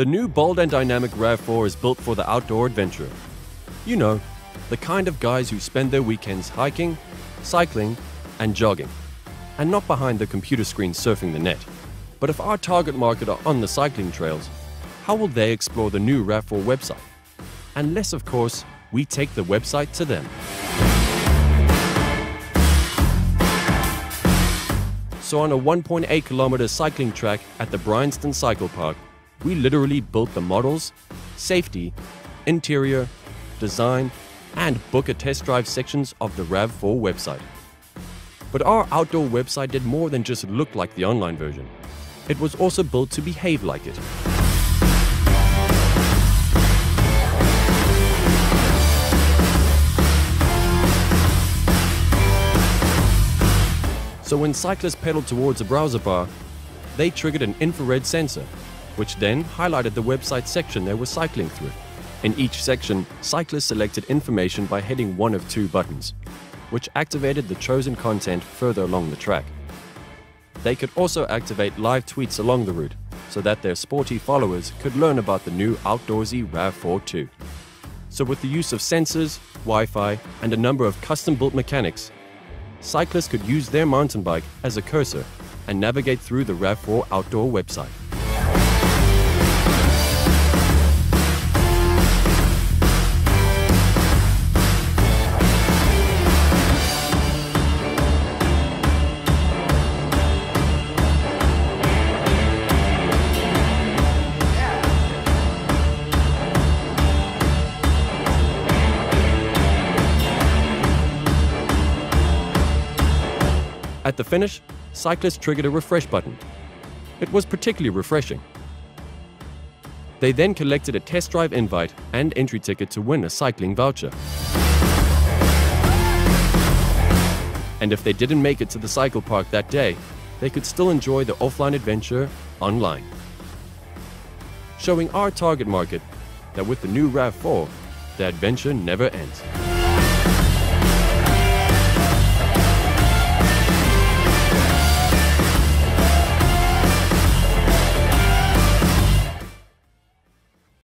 The new bold and dynamic RAV4 is built for the outdoor adventurer. You know, the kind of guys who spend their weekends hiking, cycling, and jogging, and not behind the computer screen surfing the net. But if our target market are on the cycling trails, how will they explore the new RAV4 website? Unless, of course, we take the website to them. So on a 1.8 kilometer cycling track at the Bryanston Cycle Park, we literally built the models, safety, interior, design, and book a test drive sections of the RAV4 website. But our outdoor website did more than just look like the online version. It was also built to behave like it. So when cyclists pedaled towards a browser bar, they triggered an infrared sensor, which then highlighted the website section they were cycling through. In each section, cyclists selected information by hitting one of two buttons, which activated the chosen content further along the track. They could also activate live tweets along the route, so that their sporty followers could learn about the new outdoorsy RAV4 2. So with the use of sensors, Wi-Fi, and a number of custom-built mechanics, cyclists could use their mountain bike as a cursor and navigate through the RAV4 outdoor website. At the finish, cyclists triggered a refresh button. It was particularly refreshing. They then collected a test drive invite and entry ticket to win a cycling voucher. And if they didn't make it to the cycle park that day, they could still enjoy the offline adventure online. Showing our target market that with the new RAV4, the adventure never ends.